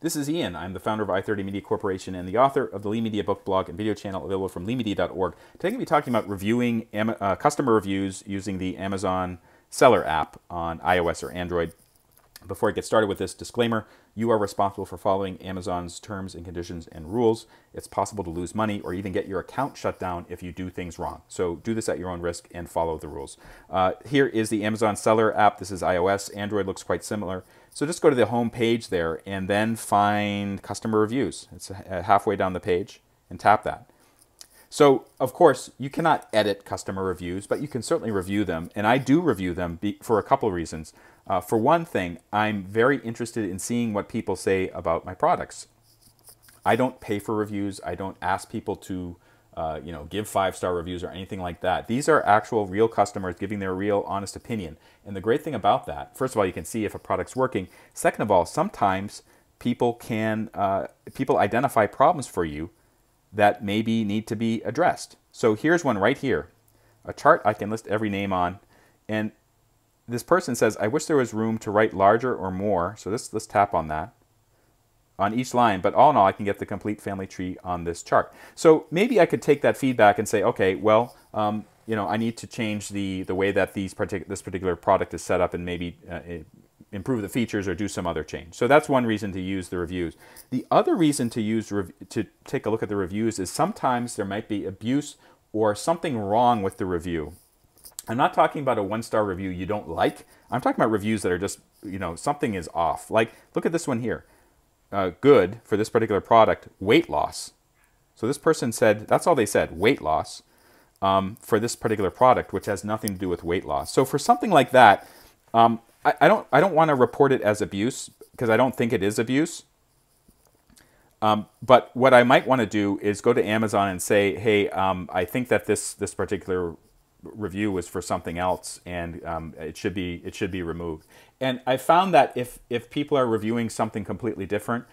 This is Ian. I'm the founder of i30 Media Corporation and the author of the Lean Media book blog and video channel available from leanmedia.org. Today I'm going to be talking about reviewing uh, customer reviews using the Amazon Seller app on iOS or Android. Before I get started with this disclaimer, you are responsible for following Amazon's terms and conditions and rules. It's possible to lose money or even get your account shut down if you do things wrong. So do this at your own risk and follow the rules. Uh, here is the Amazon Seller app. This is iOS. Android looks quite similar. So just go to the home page there and then find customer reviews. It's halfway down the page and tap that. So, of course, you cannot edit customer reviews, but you can certainly review them. And I do review them for a couple of reasons. Uh, for one thing, I'm very interested in seeing what people say about my products. I don't pay for reviews. I don't ask people to, uh, you know, give five-star reviews or anything like that. These are actual real customers giving their real honest opinion. And the great thing about that, first of all, you can see if a product's working. Second of all, sometimes people can, uh, people identify problems for you that maybe need to be addressed. So here's one right here, a chart I can list every name on. And this person says, I wish there was room to write larger or more. So this, let's tap on that on each line, but all in all, I can get the complete family tree on this chart. So maybe I could take that feedback and say, okay, well, um, you know, I need to change the, the way that these partic this particular product is set up and maybe uh, improve the features or do some other change. So that's one reason to use the reviews. The other reason to use to take a look at the reviews is sometimes there might be abuse or something wrong with the review. I'm not talking about a one-star review you don't like. I'm talking about reviews that are just, you know, something is off. Like, look at this one here. Uh, good for this particular product, weight loss. So this person said, that's all they said, weight loss um, for this particular product, which has nothing to do with weight loss. So for something like that, um, I, I, don't, I don't want to report it as abuse because I don't think it is abuse. Um, but what I might want to do is go to Amazon and say, hey, um, I think that this, this particular review was for something else and um, it should be it should be removed. And I found that if if people are reviewing something completely different,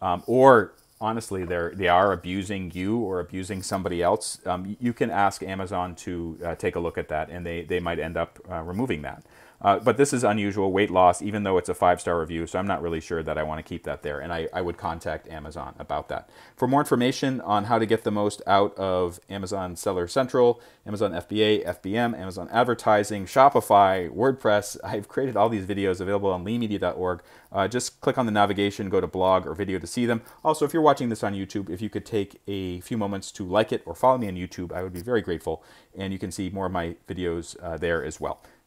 um, or honestly they're they are abusing you or abusing somebody else, um, you can ask Amazon to uh, take a look at that, and they they might end up uh, removing that. Uh, but this is unusual weight loss, even though it's a five-star review, so I'm not really sure that I want to keep that there, and I, I would contact Amazon about that. For more information on how to get the most out of Amazon Seller Central, Amazon FBA, FBM, Amazon Advertising, Shopify, WordPress, I've created all these videos available on leanmedia.org. Uh, just click on the navigation, go to blog or video to see them. Also, if you're watching this on YouTube, if you could take a few moments to like it or follow me on YouTube, I would be very grateful, and you can see more of my videos uh, there as well.